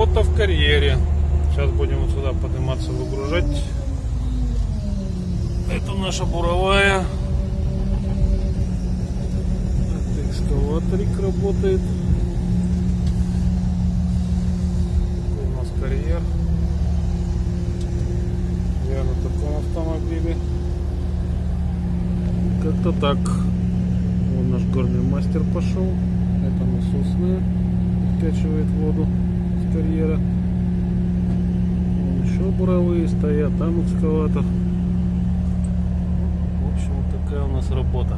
Работа в карьере. Сейчас будем вот сюда подниматься, выгружать. Это наша буровая. Это экскаваторик работает. Это у нас карьер. Я на таком автомобиле. Как-то так. Вот наш горный мастер пошел. Это насосная. Откачивает воду карьера. Еще буровые стоят. Там экскаватор. В общем, вот такая у нас работа.